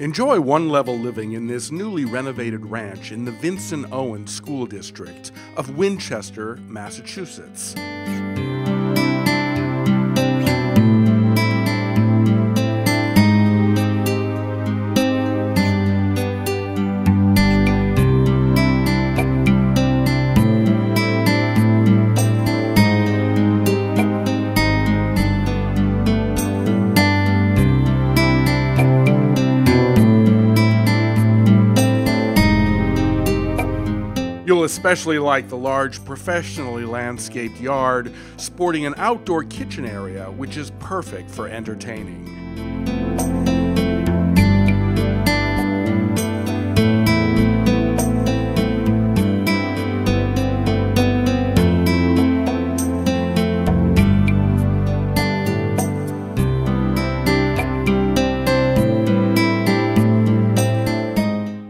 Enjoy one level living in this newly renovated ranch in the Vinson-Owen School District of Winchester, Massachusetts. You'll especially like the large, professionally landscaped yard, sporting an outdoor kitchen area, which is perfect for entertaining.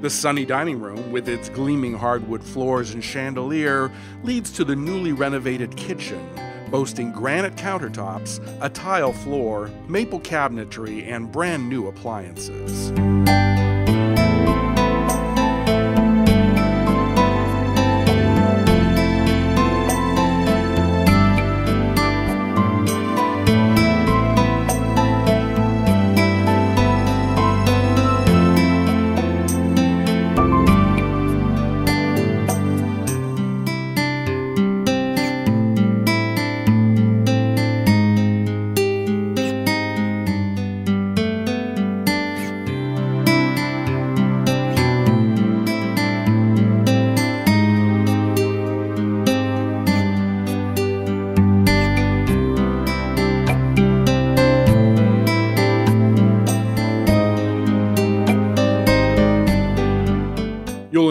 The sunny dining room, with its gleaming hardwood floors and chandelier, leads to the newly renovated kitchen, boasting granite countertops, a tile floor, maple cabinetry, and brand new appliances.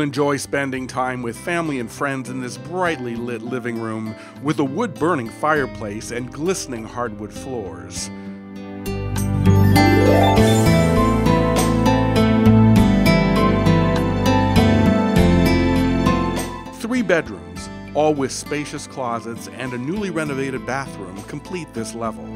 Enjoy spending time with family and friends in this brightly lit living room with a wood burning fireplace and glistening hardwood floors. Three bedrooms, all with spacious closets and a newly renovated bathroom, complete this level.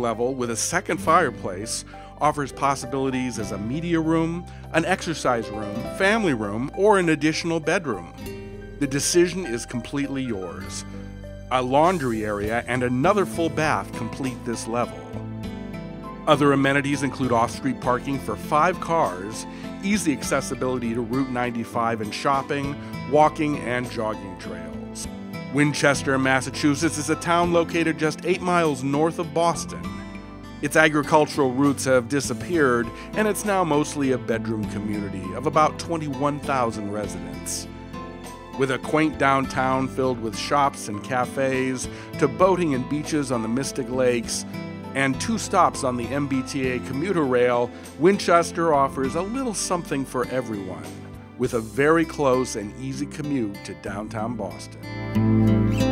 Level, with a second fireplace, offers possibilities as a media room, an exercise room, family room, or an additional bedroom. The decision is completely yours. A laundry area and another full bath complete this level. Other amenities include off street parking for five cars, easy accessibility to Route 95 and shopping, walking, and jogging trails. Winchester, Massachusetts is a town located just eight miles north of Boston. Its agricultural roots have disappeared, and it's now mostly a bedroom community of about 21,000 residents. With a quaint downtown filled with shops and cafes, to boating and beaches on the Mystic Lakes, and two stops on the MBTA commuter rail, Winchester offers a little something for everyone, with a very close and easy commute to downtown Boston.